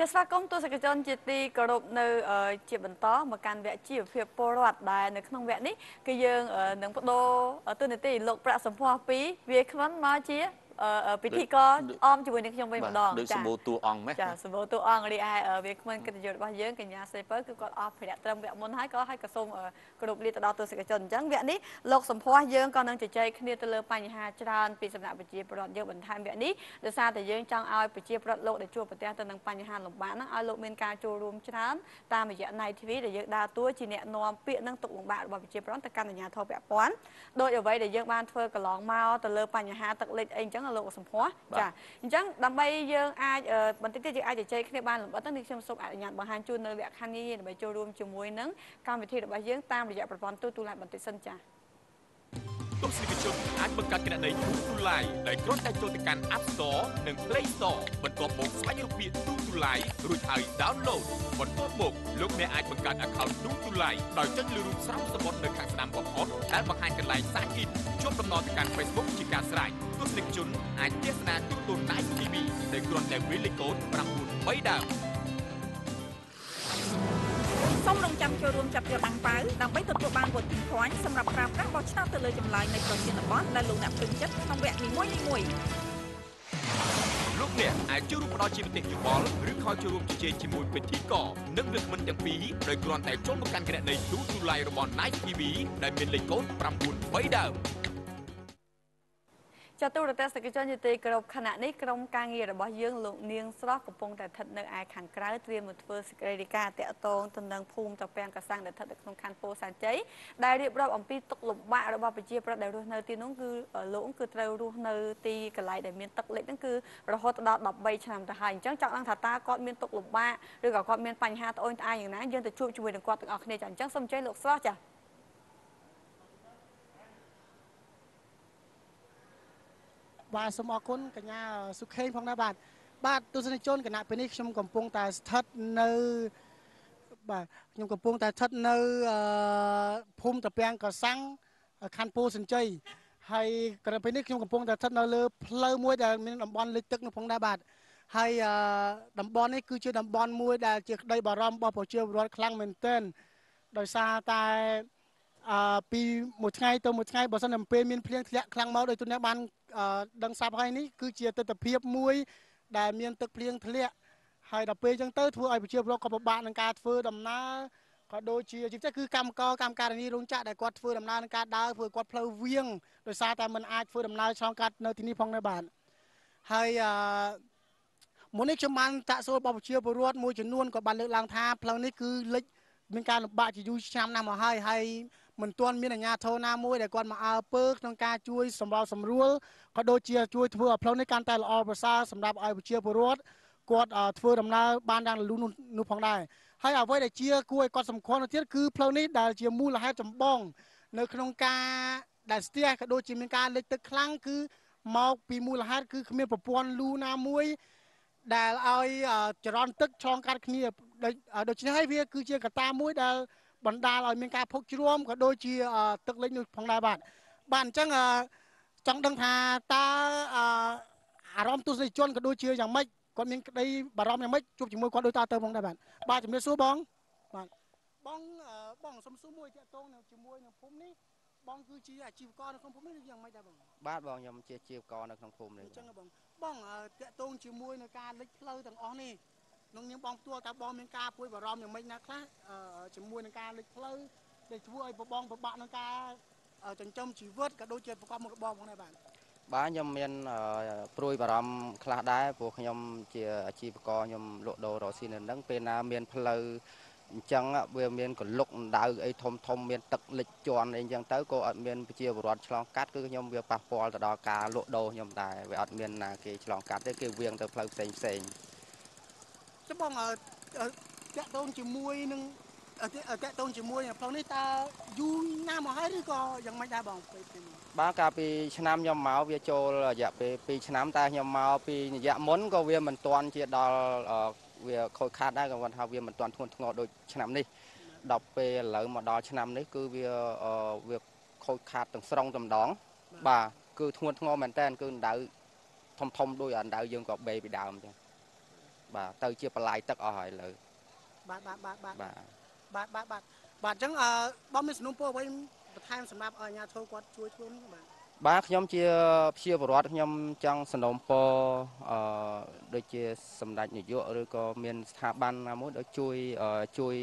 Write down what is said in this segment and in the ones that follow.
ចាស្វាគមន៍ទស្សនិកជនជាទីគោរពនៅជាបន្តមកកាន់វគ្គជីវភាពពលរដ្ឋដែលនៅក្នុងវគ្គនេះគឺយើងនឹងបដូរទូនាទីលោកប្រាក់សម្ពោះពីវាគ្មិនមកជា ពិធីករអមជាមួយនឹងខ្ញុំវិញម្ដងចាសម្បូរតួអង្គម៉េះចាសម្បូរតួអង្គរីឯវាគ្មិនកិត្តិយសរបស់យើងកញ្ញាសេពើគឺគាត់អស់ភរៈត្រឹមវគ្គមុនហើយក៏ឲ្យក៏សូមគ្រប់លាទៅដល់ទស្សនិកជនអញ្ចឹងវគ្គនេះលោកសម្ពោះយើងក៏នឹងជជែកគ្នាទៅលើបញ្ហាច្រើនពីសំណាក់ប្រជាពលរដ្ឋយើងបន្ថែមវគ្គនេះដោយសារតែយើងចង់ឲ្យប្រជាពលរដ្ឋលោកដែលជួបប្រទះទៅនឹងបញ្ហាលំបាកហ្នឹងឲ្យលោកមានការចូលរួមច្រើនតាមរយៈ Night TV ដែលយើងដើរតួជាអ្នកនាំពាក្យនឹងទុកលំបាករបស់ប្រជាពលរដ្ឋទៅកាន់អាជ្ញាធរពាក់ព័ន្ធដោយអ្វីដែលយើងបានធ្វើកន្លងមកទៅលើបញ្ហាទឹកលិចអីអញ្ចឹងលោកសម្ភ័សចាអញ្ចឹងដើម្បីយើងអាចបន្តិចទៀតយើងអាចជជែកគ្នាបានលម្អិតទៅនេះខ្ញុំសូមអនុញ្ញាតបង្ហាញជូននៅលក្ខខណ្ឌនេះដើម្បីចូលរួមជាមួយនឹងកម្មវិធីរបស់យើងតាមរយៈប្រព័ន្ធទូទូឡាយបន្តិចសិនចាទស្សនិកជនអាចបង្កើតគណនី True Live ដោយគ្រាន់តែចូលទៅកាន់ App Store និង Play Store បន្ទាប់មកស្វែងរកពាក្យ True Live រួចហើយ download បន្ទាប់មក លោកអ្នកអាចបង្កើត account True Live ដោយចុចលើរូបស្រោមសមុទ្រនៅខាងស្ដាំបំផុតដែលបង្ហាញកន្លែង Sign In ជាប់ដំណើរទៅកាន់ Facebook ជាការស្រេចទស្សនិកជនអាចទស្សនាទូរទស្សន៍ Night TV ដោយគ្រាន់តែវាយលេខកូដ933ដើមសូមរងចាំចូលរួមចាប់យកបាំងប៉ៅដើម្បីទទួលបាន voting point សម្រាប់ប្រើប្រាស់បោះឆ្នោតទៅលើចម្លើយនៃប្រធានបទដែលលោកអ្នកពេញចិត្តក្នុងវគ្គនីមួយៗលោក អ្នកអាចចូលរួមផ្ដល់ជាមតិយោបល់ឬខលចូលរួមជជែកជាមួយពិធីករនិងវិក្កាមទាំងពីរដោយគ្រាន់តែចូលមកកាន់គណនីទូទូឡាយរបស់ Night TV ដែលមានលេខកូដ933ដើម ចតុរទស្សនិកជនជាទីគោរពខណៈនេះក្រុមការងាររបស់យើងលោកនាងស្រស់កំពុងតែស្ថិតនៅឯខាងក្រៅត្រៀមមកធ្វើសេចក្តីរាយការណ៍តាក់ទងទៅនឹងភូមិតាពាំងកសាំងដែលស្ថិតនៅក្នុងខណ្ឌពោធិ៍សែនជ័យដែលរៀបរាប់អំពីទុកលំបាករបស់ប្រជាប្រដ្ឋដែលរស់នៅទីនោះគឺលោកគឺត្រូវរស់នៅទីកន្លែងដែលមានទឹកលិចហ្នឹងគឺរហូតដល់13ឆ្នាំទៅហើយអញ្ចឹងចង់ដឹងថាតើគាត់មានទុកលំបាកឬក៏គាត់មានបញ្ហាត្អូញត្អែរយ៉ាងណាយើងទៅជួបជាមួយនឹងគាត់ទាំងអស់គ្នាចាអញ្ចឹងសូមអញ្ជើញលោកស្រស់ចា បាទសូមអរគុណកញ្ញាសុខេងផងដែរបាទបាទទស្សនិកជនគណៈពេលនេះខ្ញុំកំពុងតែស្ថិតនៅបាទខ្ញុំកំពុងតែស្ថិតនៅភូមិតាពាំងកសាំងខណ្ឌពោធិ៍សិនជ័យហើយក្រៅពីនេះខ្ញុំកំពុងតែស្ថិតនៅលើផ្លូវមួយដែលមានតំបន់លិចទឹកនោះផងដែរបាទហើយតំបន់នេះគឺជាតំបន់មួយដែលជាក្តីបារម្ភរបស់ប្រជាពលរដ្ឋខ្លាំងមែនទែនដោយសារតែអឺពីមួយថ្ងៃទៅមួយថ្ងៃបើសិនតែពេលមានភ្លៀងធ្លាក់ខ្លាំងមកដោយទូអ្នកបាន ដឹងសាប់ហើយនេះគឺជាទស្សនវិជ្ជាមួយ ដែលមានទឹកភ្លៀងធ្លាក់ហើយដល់ពេលអញ្ចឹងទៅធ្វើឲ្យប្រជាពលរដ្ឋក៏ពិបាកនឹងការធ្វើដំណើរក៏ដូចជាជាពិសេសគឺកម្មករកម្មការិនីរោងចក្រដែលគាត់ធ្វើដំណើរនឹងការដើរធ្វើគាត់ផ្លូវវៀងដោយសារតែมันអាចធ្វើដំណើរឆ្លងកាត់នៅទីនេះផងដែរបាទហើយអឺមុននេះខ្ញុំបានតាក់សួររបស់ប្រជាពលរដ្ឋមួយចំនួនក៏បានលើកឡើងថាផ្លូវនេះគឺលិចមានការលំបាកជាយូរឆ្នាំណាស់មកហើយហើយ មិនទាន់មានអាជ្ញាធរណាមួយដែលគាត់មកអើពើក្នុងការជួយសម្របសម្រួលក៏ដូចជាជួយធ្វើឲ្យផ្លូវនេះកាន់តែល្អប្រសើរសម្រាប់ឲ្យប្រជាពលរដ្ឋគាត់ធ្វើដំណើរបានយ៉ាងរលូននោះផងដែរហើយអ្វីដែលជាគួរឲ្យកត់សម្គាល់ទៅទៀតគឺផ្លូវនេះដែលជាមូលហេតុចម្បង នៅក្នុងការដែលស្ទះក៏ដូចជាមានការលិចទឹកខ្លាំងគឺមកពីមូលហេតុគឺគ្មានប្រព័ន្ធលូណាមួយដែលឲ្យចរន្តទឹកឆ្លងកាត់គ្នាដូច្នេះហើយវាគឺជាកត្តាមួយដែល បណ្ដាលឲ្យមានការភុកជ្រាំក៏ដូចជាទឹកលិចនោះផងដែរបាទបាទអញ្ចឹងចង់ដឹងថាតើអារម្មណ៍ទស្សនិកជនក៏ដូចជាយ៉ាងម៉េចគាត់មានក្តីបារម្ភយ៉ាងម៉េចជួបជាមួយគាត់ដូចតើទៅផងដែរបាទបាទជំរាបសួរបងបាទបងបងសុំសួរមួយតាក់ទងនឹងជាមួយនឹងភូមិនេះបងគឺជាអាជីវករនៅក្នុងភូមិនេះឬយ៉ាងម៉េចដែរបងបាទបងខ្ញុំជាអាជីវករនៅក្នុងភូមិនេះអញ្ចឹងបងបងតាក់ទងជាមួយនឹងការលិចផ្លូវទាំងអស់នេះក្នុងនាមបងផ្ទាល់តើបងមានការពួយបារម្ភយ៉ាងម៉េចណាខ្លះជាមួយនឹងការលិចផ្លូវដែលធ្វើឲ្យបងពិបាកក្នុងការចិញ្ចឹមជីវិតក៏ដូចជាប្រកបមុខរបរផងដែរបាទបាទខ្ញុំមានព្រួយបារម្ភខ្លះដែរព្រោះខ្ញុំជាអាជីវករខ្ញុំលក់ដូររកស៊ីនៅនឹងពេលណាមានផ្លូវអញ្ចឹងវាមានកលុកដៅអីធំធំមានទឹកលិចជន់អីអញ្ចឹងទៅក៏អត់មានប្រជាពលរដ្ឋឆ្លងកាត់គឺខ្ញុំវាប៉ះពាល់ទៅដល់ការលក់ដូរខ្ញុំដែរវាអត់មានណាគេឆ្លងកាត់ទេគេវៀងទៅផ្លូវផ្សេងផ្សេង ចុះបងតាក់ទងជាមួយនឹងតាក់ទងជាមួយផ្លូវនេះតើយូរណាស់មកហើយឬក៏យ៉ាងម៉េចដែរបងពេលនេះបាទកាលពីឆ្នាំខ្ញុំមកវាចូលរយៈពេល2ឆ្នាំតែខ្ញុំមកពីរយៈមុនក៏វាមិនទាន់ជាដល់វាខូចខាតដែរក៏គាត់ថាវាមិនទាន់ធ្ងន់ធ្ងរដូចឆ្នាំនេះដល់ពេលឥឡូវមកដល់ឆ្នាំនេះគឺវាវាខូចខាតទាំងស្រុងតែម្ដង បាទគឺធ្ងន់ធ្ងរមែនតើគឺអណ្ដៅធំធំដោយអណ្ដៅយើងក៏បេពីដើមអញ្ចឹង បាទទៅជាបន្លាយទឹកអស់ហើយឥឡូវបាទបាទបាទបាទបាទបាទបាទបាទបាទអញ្ចឹងអឺបងមានសំណុំពរអ្វីបន្ថែមសម្រាប់ឲ្យអាជ្ញាធរគាត់ជួយធ្វើនេះបាទបាទខ្ញុំជាព្យាពលរដ្ឋខ្ញុំចង់សនំពរអឺដូចជាសម្ដេចនាយកឬក៏មានស្ថាប័នណាមួយដូចជួយអឺជួយ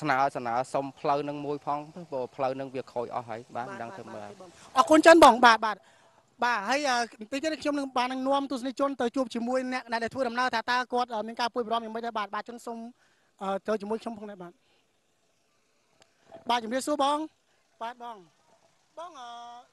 ស្នើស្នើសុំផ្លូវនឹងមួយផងព្រោះផ្លូវនឹងវាខូចអស់ហើយបាទមិនដឹងធ្វើម៉េចអរគុណច្រើនបងបាទបាទ បាទហើយអឺបន្តិចទៀតខ្ញុំនឹងបាននឹងនាំទស្សនិកជនទៅជួបជាមួយអ្នកដែលធ្វើដំណើរថាតើគាត់អឺមានការពួយបារម្ភយ៉ាងម៉េចដែរបាទបាទចឹងសូមអឺទៅជាមួយខ្ញុំផងដែរបាទបាទជំរាបសួរបងបាទបងបងអឺ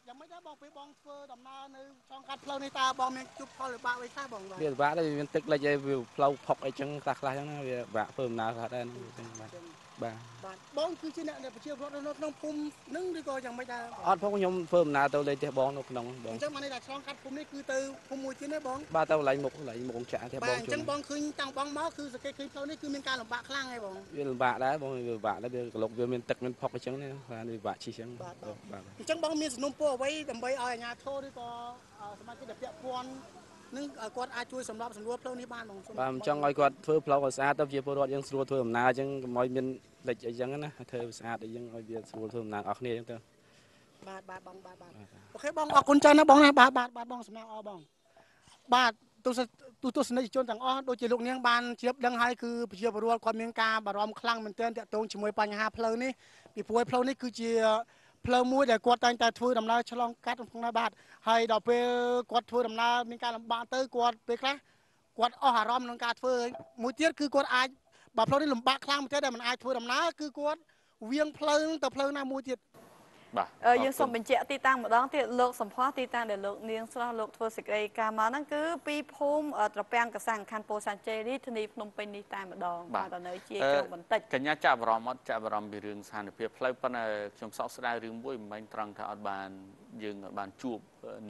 យ៉ាងម៉េចដែរបងពេលបងធ្វើដំណើរនៅឆ្លងកាត់ផ្លូវនេះតើបងមានជួបផលលំបាកអ្វីខ្លះបងបាទវាពិបាកដែរវាមានទឹកលិចហើយវាផ្លូវផុកអីចឹងខ្លះខ្លះចឹងណាវាពិបាកធ្វើដំណើរខ្លះដែរហ្នឹងចឹងបាទ បាទបាទបងគឺជាអ្នកដែលប្រជាពលរដ្ឋនៅក្នុងភូមិនឹងឬក៏យ៉ាងម៉េចដែរបងអត់ផងខ្ញុំធ្វើដំណើរទៅលេខផ្ទះបងនៅក្នុងបងអញ្ចឹងបានន័យថាឆ្លងកាត់ភូមិនេះគឺទៅភូមិមួយទៀតទេបងបាទទៅកន្លែងមុខកន្លែងមុខចាក់ផ្ទះបាបទងអញ្ជួចឹនងបងឃើញតាំងបងមកគឺសង្កេតឃើញផ្លូវនេះគឺមានការលំបាកខ្លាំងហើយបងវាលំបាកដែរបងវាពិបាកដែរវាក្លុកវាមានទឹកមានផុកអីចឹងណាបាទវាពិបាកជិះចឹងបាទបាទបាទអញ្ចឹងបងមានសំណុំពរអ្វីដើម្បីឲ្យអាជ្ញាធរឬក៏អឺសមាជិកដែលពាក់ព័ន្ធនឹងឲ្យគាត់អាចជួយសម្របសម្រួលផ្លូវនេះបានបងសូមបាទមិនចង់ឲ្យគាត់ធ្វើផ្លូវឲ្យស្អាតទៅជាពលរដ្ឋយើងស្រួលធ្វើដំណើរចឹងកុំឲ្យមាន លិចអីចឹងណាធ្វើស្អាតអីចឹងឲ្យវាស្រួលធ្វើដំណើរអស់គ្នាចឹងទៅបាទបាទបងបាទបាទអូខេបងអរគុណច្រើនណាស់បងណាបាទបាទបាទបងសំណាងអរបងបាទទស្សទូទស្សនិកជនទាំងអស់ដូចជាលោកនាងបានជ្រាបដឹងហើយគឺប្រជាពលរដ្ឋគាត់មានការបារម្ភខ្លាំងមែនទែនទាក់ទងជាមួយបញ្ហាផ្លូវនេះពីព្រោះផ្លូវនេះគឺជាផ្លូវមួយដែលគាត់តែងតែធ្វើដំណើរឆ្លងកាត់ក្នុងដែរបាទហើយដល់ពេលគាត់ធ្វើដំណើរមានការលំបាកទៅគាត់ពេលខ្លះគាត់អស់អារម្មណ៍ក្នុងការធ្វើមួយទៀតគឺគាត់អាច បើផ្លូវនេះលំបាកខ្លាំងមែនទែនដែលមិនអាចធ្វើដំណើរគឺគាត់វៀងផ្លូវទៅផ្លូវណាមួយទៀតបាទអឺយើងសូមបញ្ជាក់ទីតាំងម្ដងទៀតលោកសំផស្សទីតាំងដែលលោកនាងស្រស់លោកធ្វើសេចក្តីការមកហ្នឹងគឺពីភូមិអឺត្រពាំងកសាំងខណ្ឌពោធិ៍សែនជ័យរាជធានីភ្នំពេញនេះតែម្ដងបាទបាទនៅជាក្រុងបន្តិចកញ្ញាចាប់អារម្មណ៍អត់ចាប់អារម្មណ៍ពីរឿងស្ថានភាពផ្លូវប៉ុន្តែខ្ញុំសោកស្ដាយរឿងមួយមិនមែនត្រង់ថាអត់បានយើងអត់បានជួប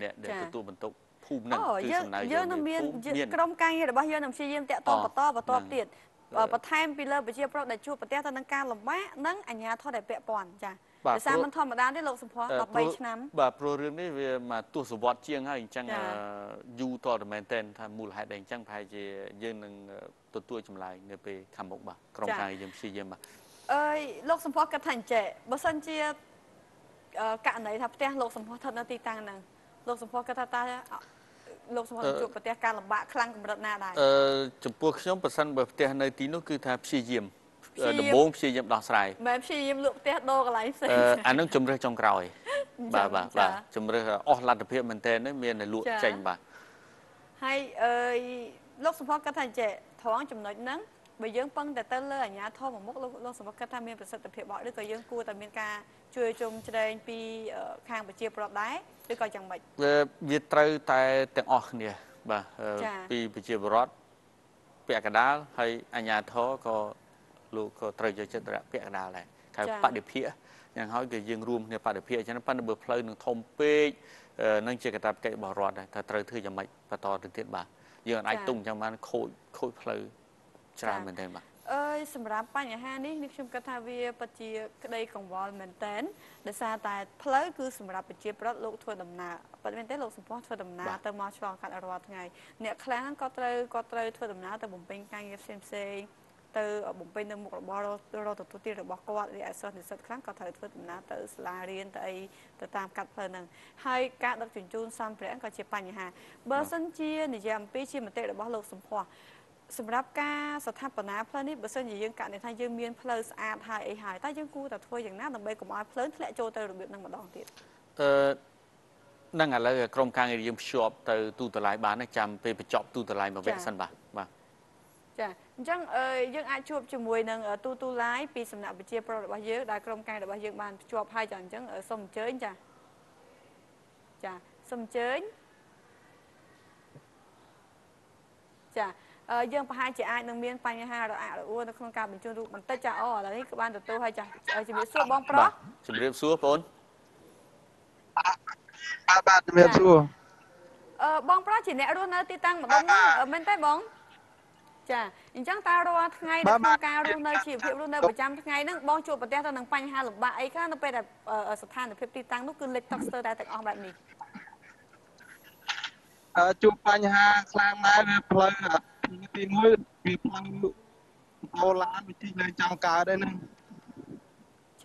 អ្នកដែលចា៎ទទួលបន្ទុកភូមិហ្នឹងអូគឺយើងសំដៅយើងនឹងមានភូមិមានក្រុមការងាររបស់យើងនឹងព្យាយាមតាក់ទងអបន្តបន្តហ្នឹងទៀតអឺ បន្ថែមពីលើប្រជាប្រដ្ឋដែលជួបប្រទះទៅនឹងការលំបាកនិងអាជ្ញាធរដែលពាក់ព័ន្ធចាបាទដោយសារព្រោះមិនធម្មតាទេលោកសំផស្សអឺព្រោះ13ឆ្នាំបាទព្រោះរឿងនេះវាមកទស្សវត្សរ៍ជាងហើយអញ្ចឹងចា៎អឺយូរតទៅមែនតើថាមូលហេតុអីអញ្ចឹងប្រហែលជាយើងនឹងទទួលចម្លើយនៅពេលខាងមុខបាទក្រុមការងារយើងព្យាយាមបាទអើយលោកសំផស្សគិតថាអញ្ចេះបើសិនជាអឺករណីថាផ្ទះលោកសំផស្សស្ថិតនៅទីតាំងហ្នឹងលោកសំផស្សគិតថាតើអ លោកសំផស្សនឹងជួបប្រទះការលំបាកខ្លាំងកម្រិតណាដែរអឺចំពោះខ្ញុំប្រសិនបើផ្ទះនៅទីនោះគឺថាព្យាយាមព្យាយាមដំបូងព្យាយាមដោះស្រាយមិនមែនព្យាយាមលក់ផ្ទះដូរកន្លែងផ្សេងអឺអានឹងជំរឹះចុងក្រោយបាទបាទចាបាទជំរឹះអស់លទ្ធភាពមែនតើមានតែលក់ចា៎ចេញបាទហើយអើយលោកសំផស្សគិតថាអញ្ចេះត្រង់ចំណុចហ្នឹង បើយើងពឹងតែទៅលើអាជ្ញាធរមួយមុខលោកលោកសំផស្សគិតថាមានប្រសិទ្ធភាពបោះឬក៏យើងគួរតែមានការជួយជុំជ្រែងពីអឺខាងប្រជាប្រដ្ឋដែរឬក៏យ៉ាងម៉េចវាវាត្រូវតែទាំងអស់គ្នាបាទអឺចា៎ពីប្រជាពលរដ្ឋពាក់កណ្ដាលហើយអាជ្ញាធរក៏លោកក៏ត្រូវយកចិត្តទុកដាក់ពាក់កណ្ដាលដែរខៅចា៎បដិភិយ៉ាងហើយគឺយើងរួមគ្នាបដិភិអញ្ចឹងប៉ុន្តែបើផ្លូវនឹងធំពេកអឺនឹងជាកាតព្វកិច្ចរបស់រដ្ឋដែរថាត្រូវធ្វើយ៉ាងម៉េចបន្តទៅទៀតបាទយើងអាចទុំអញ្ចឹងបានខូចខូចផ្លូវ ច្រើនមែនទែនបាទអើយសម្រាប់បញ្ហានេះនេះខ្ញុំគិតថាវាពិតជាក្តីកង្វល់មែនតែនដោយសារតែផ្លូវគឺសម្រាប់ប្រជាប្រដ្ឋលោកធ្វើដំណើរប៉ុន្តែមែនទេលោកសំផស្សធ្វើដំណើរបាទទៅមកឆ្លងកាត់រាល់ថ្ងៃអ្នកខ្លះហ្នឹងក៏ត្រូវក៏ត្រូវធ្វើដំណើរទៅបំពេញការងារផ្សេងផ្សេងៗទៅបំពេញនៅមុខរបររកទទួលទានរបស់គាត់រីឯសិស្សនិស្សិតខ្លះក៏ត្រូវធ្វើដំណើរទៅសាលារៀនទៅអីទៅតាមកាត់ផ្លូវហ្នឹងហើយការដឹកជញ្ជូនសម្ភារៈក៏ជាបញ្ហាបើសិនជានិយាយអំពីជាមតិរបស់លោកសំផស្ស សម្រាប់ការស្ថាបនាផ្លូវនេះបើសិនជាយើងកណនិថាយើងមានផ្លូវស្អាតហើយអីហើយតើយើងគួរតែធ្វើយ៉ាងណាដើម្បីកុំឲ្យផ្លូវធ្លាក់ចូលទៅរបៀបហ្នឹងម្ដងទៀតអឺនឹងឥឡូវក្រុមការងារយើងភ្ជាប់ទៅទូតឡាយបានហើយចាំពេលបញ្ចប់ទូតឡាយមួយវគ្គចា៎សិនបាទបាទចាអញ្ចឹងអឺយើងអាចជួបជាមួយនឹងអឺទូទូឡាយពីសំណាក់វិជាប្រដ្ឋរបស់យើងដែលក្រុមការងាររបស់យើងបានភ្ជាប់ហើយចាអញ្ចឹងអឺសូមអញ្ជើញចាចាសូមអញ្ជើញចាអឺ យើងប្រហែលជាអាចនឹងមានបញ្ហារអាក់រអួលនៅក្នុងការបញ្ជូនរូបបន្តិចចាអូឥឡូវនេះក៏បានទទួលហើយចាអឺជំរាបសួរបងប្រុសជំរាបសួរបងប្អូនបាទបាទជំរាបសួរអឺបងប្រុសជាអ្នករស់នៅទីតាំងម្ដុំហ្នឹងអឺមែនទេបងចាអញ្ចឹងតើរាល់ថ្ងៃនៅក្នុងការរស់នៅជីវភាពរស់នៅប្រចាំថ្ងៃហ្នឹងបងជួបប្រទះទៅនឹងបញ្ហាលំបាកអីខ្លះនៅពេលដែលអឺស្ថានភាពទីតាំងនោះគឺលិចទឹកស្ទើរតែទាំងអស់បែបនេះអឺជួបបញ្ហាខ្លាំងដែរវាផ្លូវ ទី1វាផ្លូវអូឡានវាជីកឡើងចំកើតដែរហ្នឹង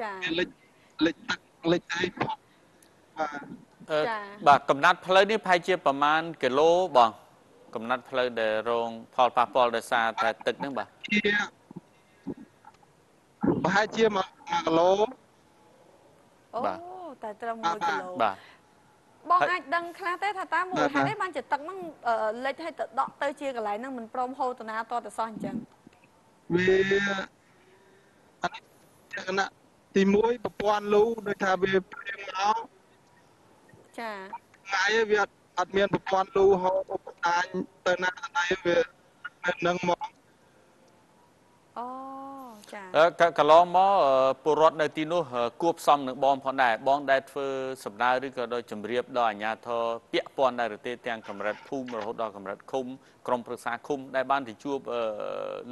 ចាវាលិចលិចទឹកលិចអីផុតបាទអឺចាបាទកំណត់ផ្លូវនេះប្រហែលជាប្រមាណគីឡូបងកំណត់ផ្លូវដែលរងផលប៉ះពាល់ដោយសារតែទឹកហ្នឹងបាទជាប្រហែលជា1គីឡូអូបាទតែត្រឹមបាទ1គីឡូបាទ បងហើយអាចដឹងខ្លះទេថាតាមមូលហេតុអីបានជាទឹកហ្នឹងអឺលិចឲ្យទៅដក់ទៅជាកន្លែងហ្នឹងមិនព្រមហូរទៅណាតទៅសោះអញ្ចឹងវាអានេះលក្ខណៈទី1ប្រព័ន្ធលូដូចថាវាព្រៀងមកចាថ្ងៃឯងវាអត់អត់មានប្រព័ន្ធលូហូរបណ្ដាញទៅណាទៅណីវានៅនឹងមកអូចាអឺ កកន្លងមកអឺពលរដ្ឋនៅទីនោះអឺគួបផ្សំនឹងបងផងដែរបងដែលធ្វើសម្ដៅឬក៏ដោយជំរាបដល់អាជ្ញាធរពាក់ព័ន្ធដែរឬទេទាំងកម្រិតភូមិរហូតដល់កម្រិតឃុំក្រុមប្រឹក្សាឃុំដែលបានទៅជួបអឺ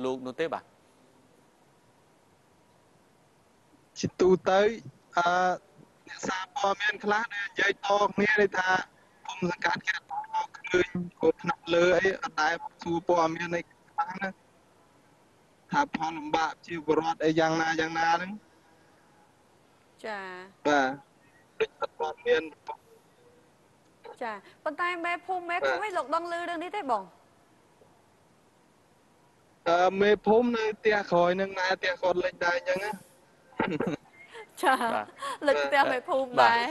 លោកនោះទេបាទជាទូទៅអឺអ្នកសារព័ត៌មានខ្លះដែលនិយាយតគ្នានេះថាគុំសង្កាត់គេអត់មកឃើញកូនថ្នាក់លើអីអត់ដែលសួរព័ត៌មានអីខ្លះណា ថាផលលំបាកជាបរដ្ឋអីយ៉ាងណាយ៉ាងណាហ្នឹងចាបាទដូចអត់ព័ត៌មានចាប៉ុន្តែមេភូមិមេភូមិឯងលោកដឹងឮរឿងនេះទេបងអឺមេភូមិនៅផ្ទះក្រោយនឹងដែរផ្ទះគាត់លេចដែរអញ្ចឹងណាចាបាទលិចផ្ទះមេភូមិបាទដែរ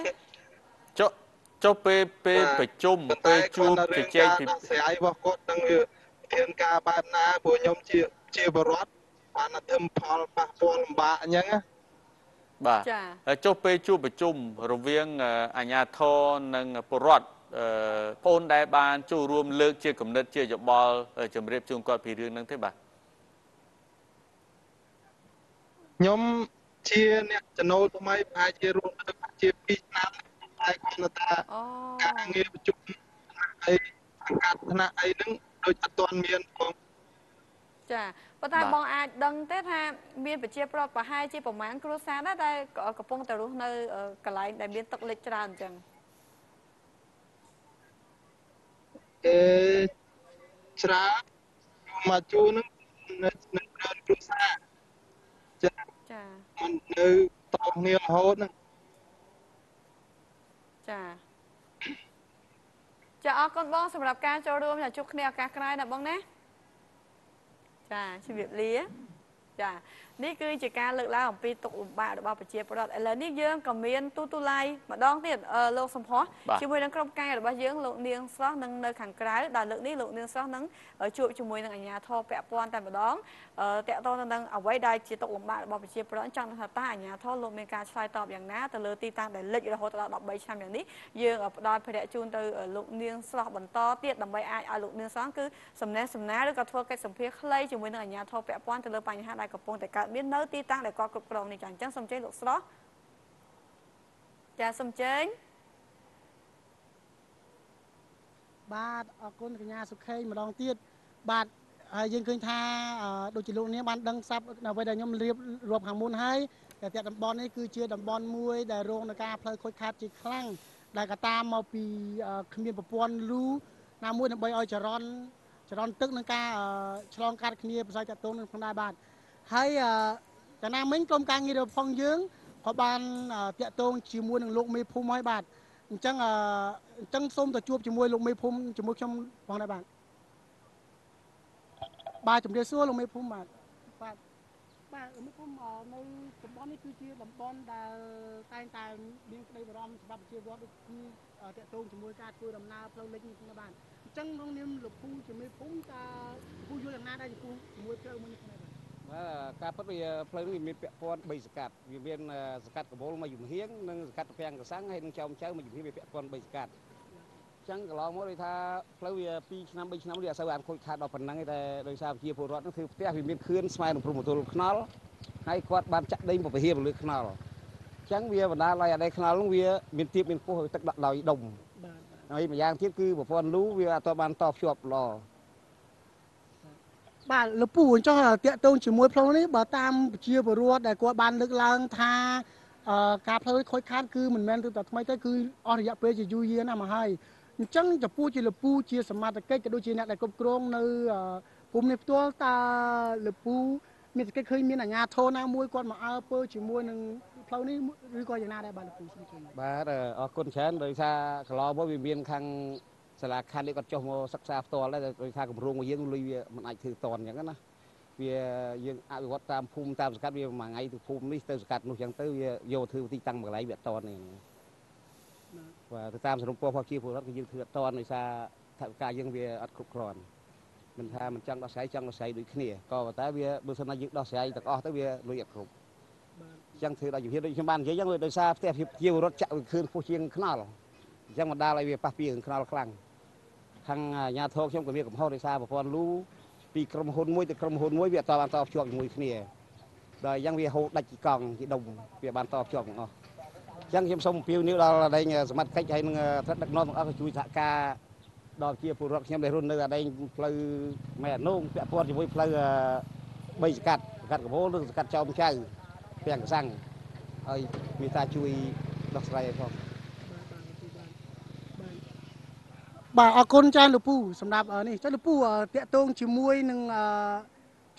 ចុះចុះពេលពេលប្រជុំពេលជួបជជែកពីដោះស្រាយរបស់គាត់នឹងវាធានការបែបណាព្រោះខ្ញុំជា ជាបរដ្ឋបានតែធ្វើផលប៉ះពាល់លំបាកអញ្ចឹងណាបាទចាហើយចុះពេលជួបប្រជុំរវាងអឺអាជ្ញាធរនិងពលរដ្ឋអឺបងអូនដែលបានចូលរួមលើកជាគំនិតជាយោបល់អឺជំរាបជូនគាត់ពីរឿងហ្នឹងទេបាទខ្ញុំជាអ្នកចំណូលថ្មីប្រហែលជារួមទៅជា2ឆ្នាំតែគាត់ថាអូការងារប្រជុំអីសង្កាត់ថ្នាក់អីហ្នឹងដូចអត់ទាន់មានផង ចាប៉ុន្តែបងអាចដឹងទេថាមានប្រជាប្រដ្ឋប្រហែលជាប្រមាណគ្រួសារដែរដែលកំពុងតែរស់នៅអឺកន្លែងដែលមានទឹកលិចច្រើនអញ្ចឹងអេច្រើនមកជួរហ្នឹងនៅនៅក្រុមគ្រួសារចាចាมันនៅតគ្នារហូតហ្នឹងចាចាអរគុណបងសម្រាប់ការចូលរួមចាជួបគ្នាឱកាសក្រោយណាបងណា ចាជម្រាបលា ចានេះគឺជាការលើកឡើងអំពីទុកលំបាករបស់ប្រជាពលរដ្ឋឥឡូវនេះយើងក៏មានទូទូឡៃម្ដងទៀតអឺលោកសំផស្សបាទជាមួយនឹងក្រុមការរបស់យើងលោកនាងស្រស់នឹងនៅខាងក្រៅដែលលើកនេះលោកនាងស្រស់នឹងជួបជាមួយនឹងអាជ្ញាធរពាក់ព័ន្ធតែម្ដងអឺតកតងទៅនឹងអ្វីដែលជាទុកលំបាករបស់ប្រជាពលរដ្ឋចង់ថាតើអាជ្ញាធរលោកមានការឆ្លើយតបយ៉ាងណាទៅលើទីតាំងដែលលិចរហូតដល់13ឆ្នាំយ៉ាងនេះយើងផ្ដល់ភរិយជូនទៅលោកនាងស្រស់បន្តទៀតដើម្បីអាចឲ្យលោកនាងស្រស់គឺសំណេះសំណាលឬក៏ធ្វើកិច្ចសម្ភារខ្លីជាមួយនឹងអាជ្ញាធរពាក់ព័ន្ធទៅលើបញ្ហាដែលកំពុងតែកើតមាននៅទីតាំងដែលគាត់គ្រប់គ្រងនេះចាអញ្ចឹងសូមជើញលោកស្រស់ចាសូមជើញបាទអរគុណកញ្ញាសុខេងម្ដងទៀតបាទហើយយើងឃើញថាអឺដូចជាលោកនាងបានដឹងសັບអ្វីដែលខ្ញុំរៀបរាប់ខាងមុនហើយតែតែតំបន់នេះគឺជាតំបន់មួយដែលរងនឹងការផ្លូវខូចខាតជាខ្លាំងដែលកត្តាមកពីអឺគ្មានប្រព័ន្ធលូណាមួយដើម្បីឲ្យចរន្តចរន្តទឹកនឹងការអឺឆ្លងកាត់គ្នាប្រស័យតាក់ទងនឹងផងដែរបាទ ហើយអឺកាលណាមិញក្រុមការងាររបស់ផងយើងក៏បានអឺតាក់ទងជាមួយនឹងលោកមេភូមិហើយបាទអញ្ចឹងអឺអញ្ចឹងសូមទៅជួបជាមួយលោកមេភូមិជាមួយខ្ញុំផងដែរបាទបាទជំរាបសួរលោកមេភូមិបាទបាទបាទលោកមេភូមិអឺនៅតំបន់នេះគឺជាតំបន់ដែលតែងតែមានក្តីបារម្ភសម្រាប់ប្រជាពលរដ្ឋដូចគឺអឺតាក់ទងជាមួយការធ្វើដំណើរផ្លូវលិចនេះផងដែរបាទអញ្ចឹងក្នុងនាមលោកពូជាមេភូមិតើពូយល់យ៉ាងណាដែរចំពោះជាមួយផ្លូវមួយនេះផងដែរបាទបាទ ការពិតវាផ្លូវនេះវាមានពាក់ព័ន្ធ3សកាត់វាមានអឺសកាត់កបលមួយជំហៀងនិងសកាត់ពាំងកសាំងហើយនិងចោមចៅមួយជំហៀងវាពាក់ព័ន្ធ3សកាត់អញ្ចឹងកន្លងមកដូចថាផ្លូវវា2ឆ្នាំ3ឆ្នាំនេះអត់សូវបានខូចខាតដល់ប៉ុណ្ណឹងទេតែដោយសារប្រជាពលរដ្ឋហ្នឹងគឺផ្ទះវាមានខឿនស្មើនឹងព្រំប្រទល់ខ្នល់ហើយគាត់បានចាក់ដីពពហៀរលើខ្នល់អញ្ចឹងវាបណ្ដាលឲ្យអាដីខ្នល់ហ្នឹងវាមានទៀបមានពោះទឹកដាក់ដោយដុំបាទហើយម្យ៉ាងទៀតគឺប្រព័ន្ធលូវាអត់ទាន់បានតភ្ជាប់ល្អ បាទលោកពូអញ្ចឹងតាក់ទងជាមួយផ្លូវនេះបើតាមប្រជាពលរដ្ឋដែលគាត់បានលើកឡើងថាអឺការផ្លូវខូចខាតគឺមិនមែនទៅតែថ្មីទេគឺអស់រយៈពេលជាយូរយារណាស់មកហើយអញ្ចឹងចំពោះជាលោកពូជាសមាជិកក៏ដូចជាអ្នកដែលគ្រប់គ្រងនៅអឺភូមិនេះផ្ទាល់តើលពូមានសង្កេតឃើញមានអាជ្ញាធរណាមួយគាត់មកអើពើជាមួយនឹងផ្លូវនេះឬក៏យ៉ាងណាដែរបាទលពូសូមជួយបាទអរគុណច្រើនដោយសារកន្លងមកវាមានខាង សាលាខណ្ឌនេះគាត់ចុះមកសិក្សាផ្ទាល់ដែរដោយសារគម្រោងរបស់យើងលុយវាមិនអាចធ្វើតនអញ្ចឹងណាវាយើងអភិវឌ្ឍតាមភូមិតាមសង្កាត់វាមួយថ្ងៃទៅភូមិនេះទៅសង្កាត់នោះអញ្ចឹងទៅវាយកធ្វើទីតាំងមួយកន្លែងវាអត់តននេះបាទទៅតាមសរុបពណ៌ប្រជាពលរដ្ឋគឺយើងធ្វើអត់តនដោយសារថវិកាយើងវាអត់គ្រប់គ្រាន់មិនថាមិនចង់ដោះស្រាយចង់ដោះស្រាយដូចគ្នាក៏ប៉ុន្តែវាបើសិនណាយើងដោះស្រាយទាំងអស់ទៅវាលុយអត់គ្រប់អញ្ចឹងធ្វើដល់ជំហានដូចខ្ញុំបាននិយាយអញ្ចឹងដោយសារផ្ទះជាពលរដ្ឋចាក់វាខឿនខ្ពស់ជាងខ្នល់អញ្ចឹងមកដាល់ឲ្យវាប៉ះពីខ្នល់ខ្លាំង ខាងអាជ្ញាធរខ្ញុំក៏មានកំហុសដោយសារប្រព័ន្ធលូពីក្រុមហ៊ុនមួយទៅក្រុមហ៊ុនមួយវាអត់តបានតភ្ជាប់ជាមួយគ្នាដល់អញ្ចឹងវាហូរដាច់ជីកង់ជីដុំវាបានតភ្ជាប់ទាំងអស់អញ្ចឹងខ្ញុំសូមអំពាវនាវដល់ដែងសមត្ថកិច្ចហើយនឹងថ្នាក់ដឹកនាំទាំងអស់ក៏ជួយសហការដល់ជាពលរដ្ឋខ្ញុំដែលរស់នៅអាដែងផ្លូវម៉ែអនុងពាក់ព័ន្ធជាមួយផ្លូវ3សកាត់សកាត់កបោលនិងសកាត់ចោមចៅទាំងកសាំងហើយមេត្តាជួយដោះស្រាយឲ្យផង បាទអរគុណចាស់លោកពូសម្រាប់អឺនេះចាស់លោកពូអឺតាក់ទងជាមួយនឹងអឺ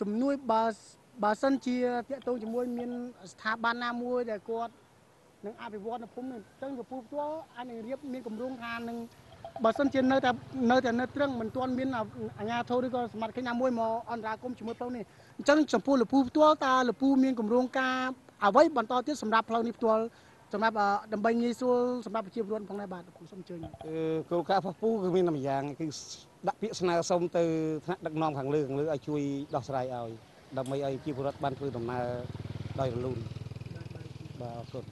ជំនួយបើបើសិនជាតាក់ទងជាមួយមានស្ថាប័នណាមួយដែលគាត់នឹងអភិវឌ្ឍនៅភូមិនេះអញ្ចឹងលោកពូផ្ទាល់អាចនឹងរៀបមានគម្រោងថានឹងបើសិនជានៅតែនៅតែនៅត្រឹងមិនទាន់មានអាជ្ញាធរឬក៏សមត្ថកិច្ចណាមួយមកអន្តរាគមន៍ជាមួយផ្លូវនេះអញ្ចឹងចំពោះលោកពូផ្ទាល់តើលោកពូមានគម្រោងការអ្វីបន្តទៀតសម្រាប់ផ្លូវនេះផ្ទាល់ សម្រាប់អឺដើម្បីងាយស្រួលសម្រាប់ប្រជាពលរដ្ឋផងដែរបាទលោកពូសូមអញ្ជើញគឺគោលការណ៍ផុសពូគឺមានតែម្យ៉ាងគឺដាក់ពាក្យស្នើសុំទៅថ្នាក់ដឹកនាំខាងលើខាងលើឲ្យជួយដោះស្រាយឲ្យដើម្បីឲ្យប្រជាពលរដ្ឋបានធ្វើដំណើរដោយរលូនបាទអរគុណ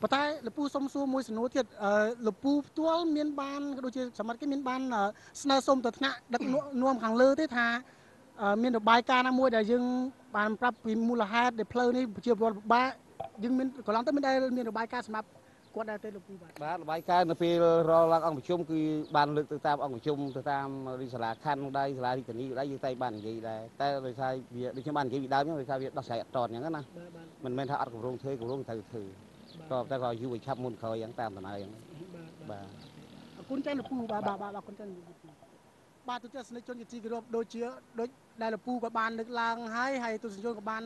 ប៉ុន្តែលពូសុំសួរមួយសំណួរទៀតអឺលពូផ្ទាល់មានបានក៏ដូចជាសមត្ថកិច្ចមានបានអឺស្នើសុំទៅថ្នាក់ដឹកនាំខាងលើទេថាអឺមានរបាយការណ៍ណាមួយដែលយើងបានប្រាប់ពីមូលហេតុដែលផ្លូវនេះប្រជាពលរដ្ឋពិបាក យើងមានកន្លងទៅមានដែលមានរបាយការណ៍សម្រាប់គាត់ដែរទេលពូបាទបាទរបាយការណ៍នៅពេលរលឡើងអង្គប្រជុំគឺបានលើកទៅតាមអង្គប្រជុំទៅតាមរីសាលាខណ្ឌដែរសាលារាជធានីដែរយើងតែបាននិយាយដែរតែដោយសារវាដូចខ្ញុំបាននិយាយពីដើមហ្នឹងដោយសារវាដោះស្រាយអត់តតអញ្ចឹងណាមិនមែនថាអត់គម្រោងធ្វើគម្រោងត្រូវធ្វើក៏តែក៏យូរឲ្យឆាប់មុនក្រោយអញ្ចឹងតាមដំណើរអញ្ចឹងបាទអរគុណចាស់លពូបាទបាទបាទអរគុណចាស់លពូបាទទូទាំងសនិជនជាទីគោរពដូចជាដូចដែលលពូក៏បានលើកឡើងហើយហើយទូទាំងជនក៏បាន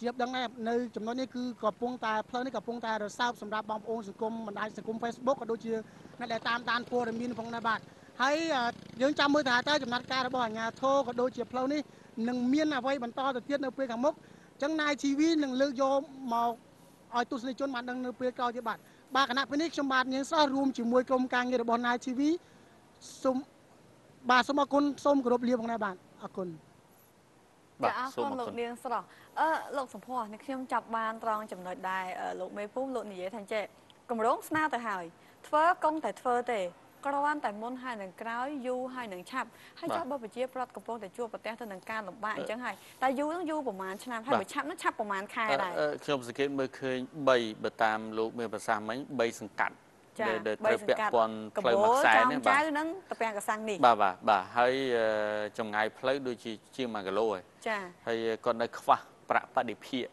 ជាបដឹងដែរនៅចំណុចនេះគឺកំពុងតែផ្លូវនេះកំពុងតែរសើបសម្រាប់បងប្អូនសង្គមបណ្ដាញសង្គម Facebook ក៏ដូចជាអ្នកដែលតាមដានព័ត៌មានផងដែរបាទហើយយើងចាំមើលថាតើចំណាត់ការរបស់អាជ្ញាធរក៏ដូចជាផ្លូវនេះនឹងមានអ្វីបន្តទៅទៀតនៅពេលខាងមុខអញ្ចឹង Nai TV នឹងលើកយកមកឲ្យទស្សនិកជនបានដឹងនៅពេលក្រោយទៀតបាទបាទគណៈពេលនេះខ្ញុំបាទនាងស្រស់រួមជាមួយក្រុមការងាររបស់ Nai TV សូមបាទសូមអរគុណសូមគោរពលាផងដែរបាទអរគុណ ចាអរគុណលោកនាងស្រស់អឺលោកសំភ័សនេះខ្ញុំចាប់បានត្រង់ចំណុចដែរលោកមេភូមិលោកនិយាយថាចេះកម្រងស្នើទៅហើយធ្វើកុំតែធ្វើទេគ្រាន់តែមុនហើយនឹងក្រោយយូរហើយនឹងឆាប់ហើយចុះបើប្រជាប្រដ្ឋកំពុងតែជួបប្រទះទៅនឹងការលំបាកអញ្ចឹងហើយតែយូរនឹងយូរប្រហែលឆ្នាំហើយបើឆាប់នឹងឆាប់ប្រហែលខែដែរខ្ញុំសង្កេតមើលឃើញ3បើតាមលោកមានប្រសាសន៍មិញ3សង្កាត់ចា ដែលដែលត្រូវពាក់ព័ន្ធកំផ្លូវពូមួយលខ្សែចំនេះចៅបាទនឹងតពាំងកសាំងនេះបាទបាទបាទហើយអឺចម្ងាយផ្លូវដូចជាជាង1គីឡូហើយចាហើយគាត់នៅខ្វះប្រាក់បដិភាគ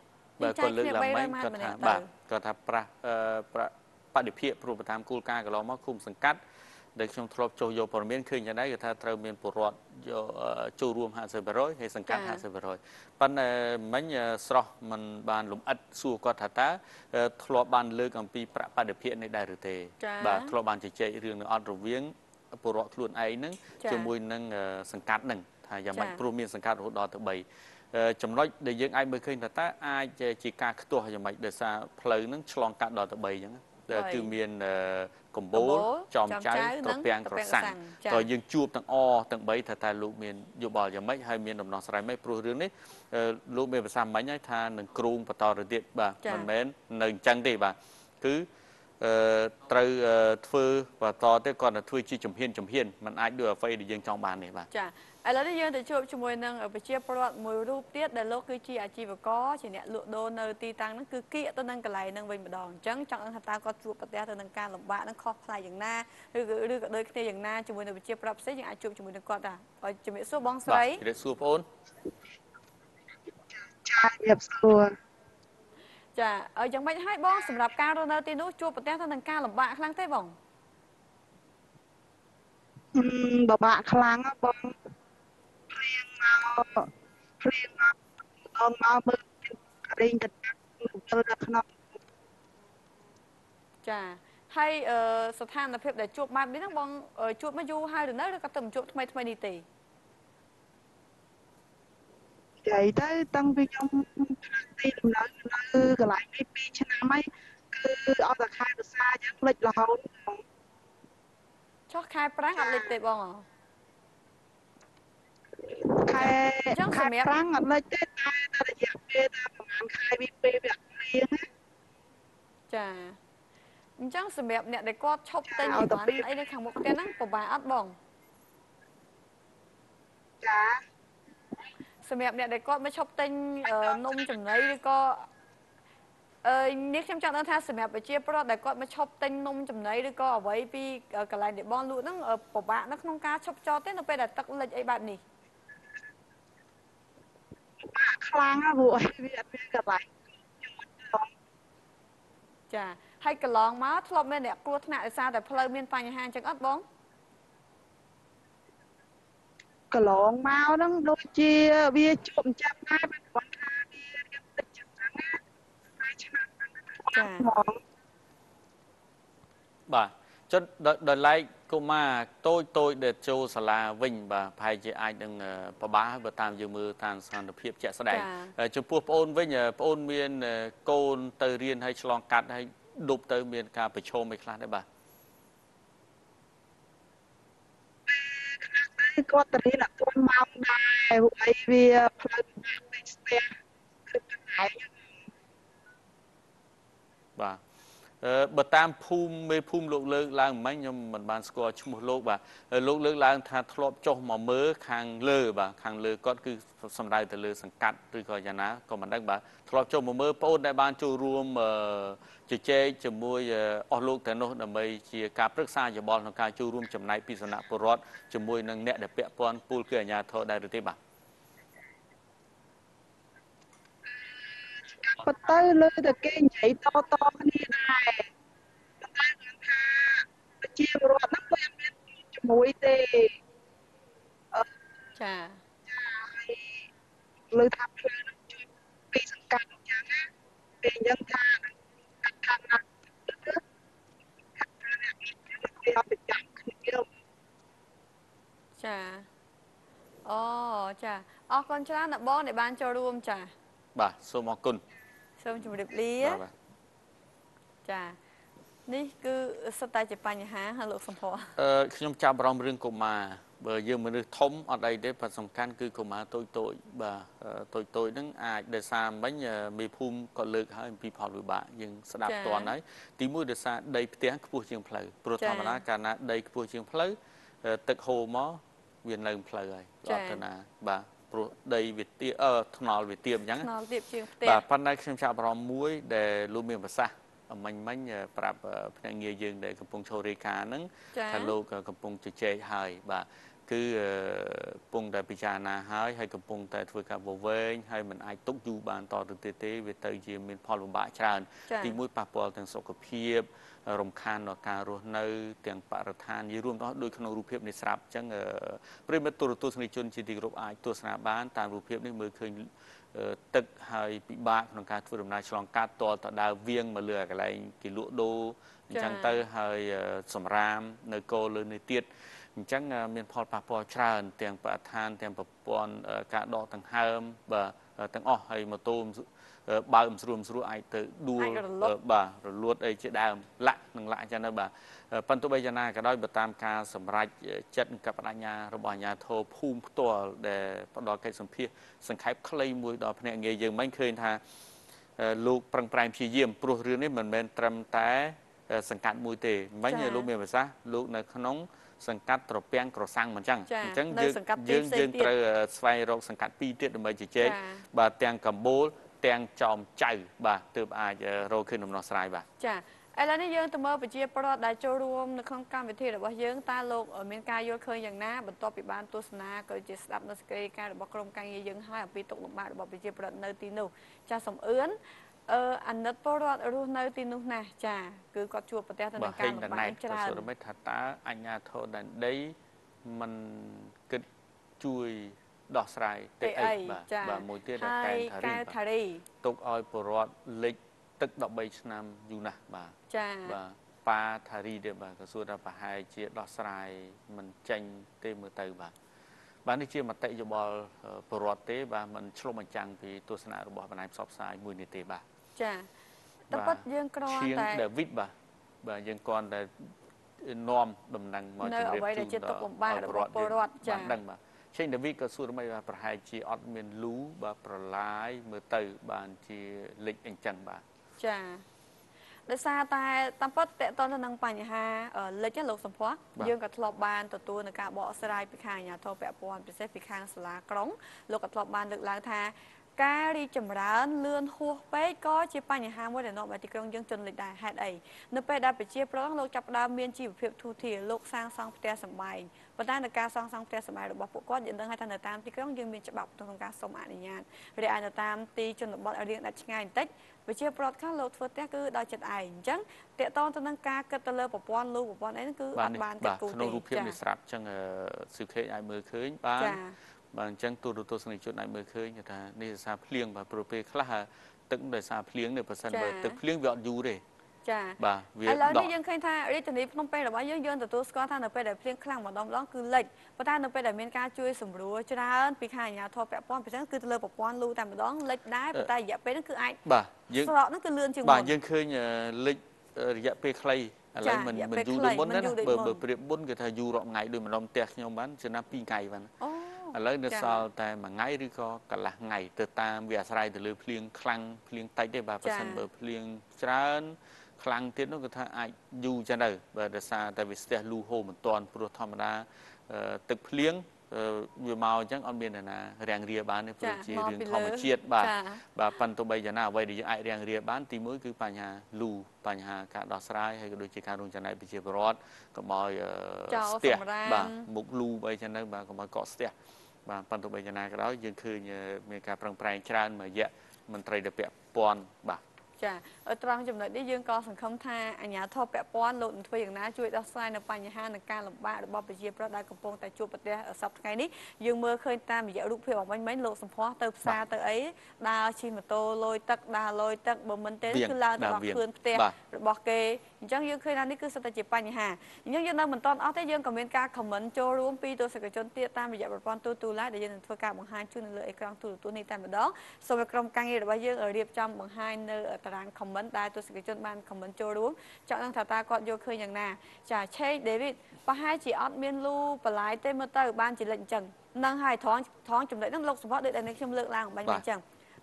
បើគាត់លើកឡើងមិញគាត់ថាបាទគាត់ថាប្រាក់អឺប្រាក់បដិភាគព្រោះតាមគោលការណ៍កន្លងមកគុំសង្កាត់ ដែលខ្ញុំធ្លាប់ចុះយកព័ត៌មានឃើញយ៉ាងដែរគឺថាត្រូវមានពលរដ្ឋយកចូលរួម50%ហើយសង្កាត់50%ប៉ុន្តែមិញស្រស់มันបានលំអិតសួរគាត់ថាតើធ្លាប់បានលើកអំពីប្រាក់បដិភាគនេះដែរឬទេបាទធ្លាប់បានជជែករឿងនៅអត់រវាងពលរដ្ឋខ្លួនឯងហ្នឹងជាមួយនឹងសង្កាត់ហ្នឹងថាយ៉ាងម៉េចព្រោះមានសង្កាត់រហូតដល់ទៅ3ចំណុចដែលយើងអាចមើលឃើញថាតើអាចជាការខ្ទាស់យ៉ាងម៉េចដោយសារផ្លូវហ្នឹងឆ្លងកាត់ដល់ទៅ3អញ្ចឹង គឺមានកំបូលចំចៅត្រពាំងក្រសាំងក៏យើងជួបទាំងអទាំង3ថាតើលោកមានយោបល់យ៉ាងម៉េចហើយមានដំណោះស្រាយម៉េចព្រោះរឿងនេះលោកមានប្រសាសន៍មិញហើយថានឹងគ្រោងបន្តទៅទៀតបាទមិនមែននៅអញ្ចឹងទេបាទគឺអឺត្រូវធ្វើបន្តទៅគាត់ទៅធ្វើជាជំហានជំហានมันអាចដូចអ្វីដែលយើងចង់បាននេះបាទចា ឥឡូវនេះយើងទៅជួបជាមួយនឹងប្រជាពលរដ្ឋមួយរូបទៀតដែលលោកគឺជាអាជីវករជាអ្នកលក់ដូរនៅទីតាំងហ្នឹងគឺគៀកទៅនឹងកន្លែងហ្នឹងវិញម្ដងអញ្ចឹងចង់ដឹងថាតើគាត់ជួបប្រទះទៅនឹងការលំបាកហ្នឹងខុសប្លែកយ៉ាងណាឬក៏ឬក៏ដូចគ្នាយ៉ាងណាជាមួយនឹងប្រជាប្រដ្ឋផ្សេងយើងអាចជួបជាមួយនឹងគាត់ដែរឲ្យជំរាបសួរបងស្រីជំរាបសួរបងអូនចាជំរាបសួរចាឲ្យយ៉ាងម៉េចហើយបងសម្រាប់ការរស់នៅទីនោះជួបប្រទះទៅនឹងការលំបាកខ្លាំងទេបងបបាក់ខ្លាំងបងព្រា មកព្រៀងមកអងមកមើលរេងកណ្ដាលចូលដល់ក្នុងចាហើយអឺស្ថានភាពដែលជួបបែបនេះហ្នឹងបងអឺជួបមកយូរហើយឬនៅឬក៏ទៅជួបថ្មីថ្មីនេះទេនិយាយទៅតាំងពីខ្ញុំទីដំណើរនៅកន្លែងនេះ2ឆ្នាំហើយគឺអត់តែខែភាសាអញ្ចឹងលេចរហូតចុះខែប្រាំងអត់លេចទេបងអ ខែអញ្ចឹងខែសម្រាប់ប្រាំងអត់លេចទេតែតែរយៈពេលតែប្រហែលខែវាពេលវាអត់លៀងណាចាអញ្ចឹងសម្រាប់អ្នកដែលគាត់ឈប់ទិញចាអីឲ្យតែវ៉ាន់ពេលអីនៅខាងមុខផ្ទះហ្នឹងពិបាកអត់បងចាសម្រាប់អ្នកដែលគាត់មកឈប់ទិញអឺនំចំណីឬក៏អឺនេះខ្ញុំចង់ដឹងថាសម្រាប់ប្រជាពលរដ្ឋដែលគាត់មកឈប់ទិញនំចំណីឬក៏អ្វីពីកន្លែងដែលបងលក់ហ្នឹងអឺពិបាកនៅក្នុងការឈប់ចោលទេនៅពេលដែលទឹកលិចអីបែបនេះ បាក់ខ្លាំងណាស់ព្រោះអីវាអត់មានកន្លែងចាហើយកន្លងមកធ្លាប់មានអ្នកគ្រោះថ្នាក់ដោយសារតែផ្លូវមានបញ្ហាអញ្ចឹងអត់បងកន្លងមកហ្នឹងដូចជាវាជួបអញ្ចឹងដែរមិនគាត់ថាវារៀងតិចចឹងណាតែឆ្នាំហ្នឹងចាហ្មងបាទ ចុះដល់ដល់ឡែកកុមារតូចតូចដែលចូលសាលាវិញបាទប្រហែលជាអាចនឹងអឺប្របាហើយបើតាមយើងមើលតាមសន្តិភាពជាក់ស្ដែងហើយចំពោះប្អូនវិញអឺប្អូនមានអឺកូនទៅរៀនហើយឆ្លងកាត់ហើយដប់ទៅមានការប្រឈមអីខ្លះដែរបាទគឺគាត់ទៅរៀនអត់ទាន់ម៉ោងដែរព្រោះអីវាផ្លូវពិបាកពេកស្ទះគឺកន្លែងហ្នឹងបាទអឺ បើតាមភូមិមេភូមិលោកលើកឡើងមិញខ្ញុំមិនបានស្គាល់ឈ្មោះលោកបាទហើយលោកលើកឡើងថាធ្លាប់ចុះមកមើលខាងលើបាទខាងលើគាត់គឺសំដៅទៅលើសង្កាត់ឬក៏យ៉ាងណាក៏មិនដឹងបាទធ្លាប់ចុះមកមើលប្អូនដែលបានចូលរួមអឺជជែកជាមួយអឺអស់លោកទាំងនោះដើម្បីជាការប្រឹក្សាយោបល់ក្នុងការចូលរួមចំណែកពីសំណាក់ពលរដ្ឋជាមួយនឹងអ្នកដែលពាក់ព័ន្ធពូលគឺអាជ្ញាធរដែរឬទេបាទ ប៉ុន្តែលើតែគេនិយាយតតគ្នាដែរប៉ុន្តែគាត់ថាប្រជាពលរដ្ឋហ្នឹងវាអត់មានជាមួយទេចាហើយលើថាផ្លូវហ្នឹងជួយពីសង្កាត់អញ្ចឹងណាពេលអញ្ចឹងថាកាត់ខាងណាខាងណាគេអត់ប្រចាំគ្នាចាអូចាអរគុណច្រើនណាស់បងដែលបានចូលរួមចា បាទសូមអរគុណ សូមជម្រាបលាបាទបាទចានេះគឺសិតតែជាបញ្ហាហើយលោកសំភ័រអឺខ្ញុំចាប់អារម្មណ៍រឿងកុមារបើយើងមនុស្សធំអត់អីទេប៉ុន្តែសំខាន់គឺកុមារតូចតូចបាទអឺតូចតូចហ្នឹងអាចដោយសារមិញអឺមេភូមិក៏លើកហើយអំពីផលវិបាកយើងស្ដាប់តន់ហើយទីមួយដោយសារដីផ្ទះខ្ពស់ជាងផ្លូវព្រោះធម្មតាកាលណាដីខ្ពស់ជាងផ្លូវអឺទឹកហូរមកវានៅផ្លូវហើយអត់ទៅណាបាទ ព្រោះដីវាទាបអឺថ្នល់វាទាបអញ្ចឹងថ្នល់ទៀបជាងផ្ទះបាទប៉ុន្តែខ្ញុំចាប់អារម្មណ៍មួយដែលលោកមានប្រសាសន៍មិញមិញប្រាប់ភ្នាក់ងារយើងដែលកំពុងចូលរាយការណ៍ហ្នឹងចា៎ថាលោកកំពុងជជែកហើយបាទគឺអឺកំពុងតែពិចារណាហើយហើយកំពុងតែធ្វើការវវែងហើយមិនអាចទុកយូរបានតទៅទៀតទេវាទៅជាមានផលលំបាកច្រើនចា៎ទីមួយប៉ះពាល់ទាំងសុខភាព រំខានដល់ការរស់នៅ ទាំងបរិស្ថាននិយាយរួមដល់ដូចក្នុងរូបភាពនេះស្រាប់អញ្ចឹងអឺប្រិមត្តទូរទស្សនិកជនជាទីគោរពអាចទស្សនាបានតាមរូបភាពនេះមើលឃើញអឺទឹកហើយពិបាកក្នុងការធ្វើដំណើរឆ្លងកាត់តលតដើរវៀងមកលើកន្លែងគេលក់ដូរអញ្ចឹងទៅហើយអឺសម្រាមនៅគោលលើនេះទៀតអញ្ចឹងអឺមានផលប៉ះពាល់ច្រើន ទាំងបរិស្ថានទាំងប្រព័ន្ធអឺការដកដង្ហើមបាទអឺទាំងអស់ហើយម៉ូតូមិនស្រួលអឺ បើកមិនស្រួលមិនស្រួលអាចទៅដួលអាចរលត់អឺបាទរលួតអីជាដើមលាក់នឹងលាក់អញ្ចឹងទៅបាទអឺប៉ុន្តែទោះបីយ៉ាងណាក៏ដោយបើតាមការសម្រេចចិត្តនិងកបដញ្ញារបស់អាជ្ញាធរភូមិផ្ទាល់ដែលផ្ដល់កិច្ចសម្ភារសង្ខេបខ្លីមួយដល់ភ្នាក់ងារយើងមិញឃើញថាអឺលោកប្រឹងប្រែងព្យាយាមព្រោះរឿងនេះមិនមែនត្រឹមតែអឺសង្កាត់មួយទេមិញចា៎លោកមានប្រសាសន៍លោកនៅក្នុងសង្កាត់ត្រពាំងក្រសាំងមិនចឹងចា៎អញ្ចឹងនៅយើងសង្កាត់យើងផ្សេងៗយើងទៀតត្រូវអឺស្វែងរកសង្កាត់ពីរទៀតដើម្បីជជែកចា៎បាទទាំងកម្ពូល ទាំងចោមចៅបាទទើបអាចអឺរកឃើញដំណោះស្រាយបាទចាឥឡូវនេះយើងទៅមើលប្រជាពលរដ្ឋដែលចូលរួមនៅក្នុងកម្មវិធីរបស់យើងតើលោកអឺមានការយល់ឃើញយ៉ាងណាបន្ទាប់ពីបានទស្សនាក៏ជាស្ដាប់នៅសេចក្តីរាយការណ៍របស់ក្រុមការងារយើងហើយអំពីទុកលំបាករបស់ប្រជាពលរដ្ឋនៅទីនោះចាសំអឿនអឺអាណិតពលរដ្ឋរស់នៅទីនោះណាស់ចាគឺគាត់ជួបប្រទះទៅបើនឹងហេការងលំតបាកណែតច្រើនសុរមិត្តថាតើអញ្ញាធរដែនដីមិនគិតជួយ ដោះស្រាយទេអីបាទចាបាទមួយទៀតដែលហើកែយកថារីកែវបាទថារីទុកឲ្យពលរដ្ឋលិចទឹក13ឆ្នាំយូរណាស់បាទចាបាទប៉ាថារីទៀតបាទក៏សួរថាប្រហែលជាដោះស្រាយមិនចេញទេមើលទៅបាទបាទនេះជាមតិយោបល់អឺពលរដ្ឋទេបាទมันឆ្លុះបញ្ចាំងពីទស្សនៈរបស់បណ្ដាញផ្សព្វផ្សាយមួយនេះទេបាទចាតែពិតយើងគ្រាន់ឈៀងតែដាវីតបាទបាទយើងគ្រាន់តែនាំដំណឹងមកនៅជម្រាបអ្វីដែលជូនជាទុដល់ក្ខលំបាកឲ្យរបស់ពលរដ្ឋចា៎បានដឹងបាទ ឈៀងដាវីតក៏សួរដើម្បីបាទប្រហែលជាអត់មានលូបាទប្រឡាយមើលទៅបានជាលិចអញ្ចឹងបាទចាដោយសារតែតាមពិតតកតទៅនឹងបញ្ហាអឺលិចណាលោកសំភ័សបាទយើងក៏ធ្លាប់បានទទួលនៅការបកស្រាយពីខាងអាជ្ញាធរពាក់ព័ន្ធពិសេសពីខាងសាលាក្រុងលោកក៏ធ្លាប់បានលើកឡើងថា ការរីកចម្រើនលឿនហួសពេកក៏ជាបញ្ហាមួយដែលនាំឲ្យទីក្រុងយើងជន់លិចដែរហេតុអីនៅពេលដែលប្រជាប្រដ្ឋលោកចាប់ផ្ដើមមានជីវភាពធូរធារលោកសាងសង់ផ្ទះសម្បែងប៉ុន្តែនៅការសាងសង់ផ្ទះសម្បែងរបស់ពួកគាត់យើងដឹងហើយថានៅតាមទីក្រុងយើងមានច្បាប់ក្នុងការសុំអនុញ្ញាតរីឯនៅតាមទីជនបទឲ្យរៀងដាច់ឆ្ងាយបន្តិចប្រជាប្រដ្ឋខ្លះលោកធ្វើផ្ទះគឺដោយចិត្តឯងអញ្ចឹងតកតងទៅនឹងការគិតទៅលើប្រព័ន្ធលូប្រព័ន្ធអីហ្នឹងគឺអបាទត់នេះបានបាទគូក្នុងរូបភាពចានេះស្រាប់អញ្ចឹងអឺស៊ឺខេអាចមើលឃើញបានចា បាទអញ្ចឹងទូរទស្សនិកជនអាចមើលឃើញថានេះដោយសារភ្លៀងបាទព្រោះពេលខ្លះទឹកដោយសារភ្លៀងនេះបើសិនចាបើទឹកភ្លៀងវាអត់យូរទេចាបាទវាឥឡូវដនេះកយើងឃើញថារាជធានីភ្នំពេញរបស់យើងយើងទទួលស្គាល់ថានៅពេលដែលភ្លៀងខ្លាំងម្ដងម្ដងគឺលិចប៉ុន្តែនៅពេលដែលមានការជួយសម្រួលច្រើនពីខាងអាជ្ញាធរពាក់ព័ន្ធពិសេសគឺទៅលើប្រព័ន្ធលូតែម្ដងលិចដែរប៉ុន្តែរយៈពេលហ្នឹងគឺអាចបាទយើងស្រកហ្នឹងគឺលឿនជាងមុបាទនយើងឃើញអឺលិចអឺរយៈពេលខ្លីឥចាឡូវមិនរយៈមិនពេលយូរខ្លីដូចមុនមិនទេយូណារដូចមុនបើបើប្រៀបមុនគេថាយូររាប់ថ្ងៃដូចម្ដងផ្ទះខ្ញុំបានចំណា2ថ្ងៃបានអូ ឥឡូវនៅចាសល់តែមួយថ្ងៃឬក៏កន្លះថ្ងៃទៅតាមវាអាស្រ័យទៅលើភ្លៀងខ្លាំងភ្លៀងតិចទេបាទចាបើសិនបើភ្លៀងច្រើនខ្លាំងទៀតនោះគឺថាអាចយូរចឹងទៅបើដោយសារតែវាស្ទះលូហូរមិនទាន់ព្រោះធម្មតាអឺទឹកភ្លៀងអឺវាមកអញ្ចឹងអត់មានអ្នកណារាំងរាបានទេព្រោះចាជាមករឿងពីធម្មលើជាតិបាទចាបាទប៉ុន្តែបីយ៉ាងណាអ្វីដែលយើងអាចរាំងរាបានទីមួយគឺបញ្ហាលូបញ្ហាការដោះស្រាយហើយក៏ដូចជាការរួមចំណែកប្រជាពលរដ្ឋកុំឲ្យអឺចោលស្ទះសម្រាមបាទមុខលូអីចឹងទៅបាទកុំឲ្យកកស្ទះ បាទប៉ុន្តែបីយ៉ាងណាក៏ដោយយើងឃើញអឺមានការប្រឹងប្រែងច្រើនមួយរយៈមន្ត្រីដែលពាក់ព័ន្ធបាទ ចាឲ្យត្រង់ចំណុចនេះយើងក៏សង្ឃឹមថាអាជ្ញាធរពាក់ព័ន្ធលោកនឹងធ្វើយ៉ាងណាជួយដោះស្រាយនៅបញ្ហានិងការលំបាករបស់ប្រជាប្រដ្ឋដែលកំពុងតែជួបប្រទះសប្តាហ៍ថ្ងៃនេះយើងមើលឃើញតាមរយៈរូបភាពអមិញមិញលោកសំភ័សទៅផ្សារទៅអីដើរជិះម៉ូតូលយទឹកដើរលយទឹកបើមិនទេវាងគឺឡើងទៅដើរដល់វាងខឿនផ្ទះបាទរបស់គេអញ្ចឹងយើងឃើញថានេះគឺសិតតែជាបញ្ហាអញ្ចឹងយើងនៅមិនទាន់អស់ទេយើងក៏មានការខមមិនចូលរួមពីទស្សនិកជនទៀតតាមរយៈប្រព័ន្ធទូរទូឡាយដែលយើងនឹងធ្វើការបង្ហាញជូននៅលើអេក្រង់ទូរទស្សន៍នេះតែម្ដងសូមឲ្យក្រុមការងាររបស់យើងរៀបចំបង្ហាញនៅតារាងខមមិនដែលទស្សនិកជនបានខមមិនចូលរួមចង់ដឹងថាតើគាត់យកឃើញយ៉ាងណា ចាឆេងដេវីតប្រហែលជាអត់មានលូបន្លាយទេមើលទៅបានជាលិចអញ្ចឹងនឹងហើយត្រង់ត្រង់ចំណុចហ្នឹងលោកសម្បត្តិដូចដែលខ្ញុំលើកឡើងអំបញ្ញមិញអញ្ចឹង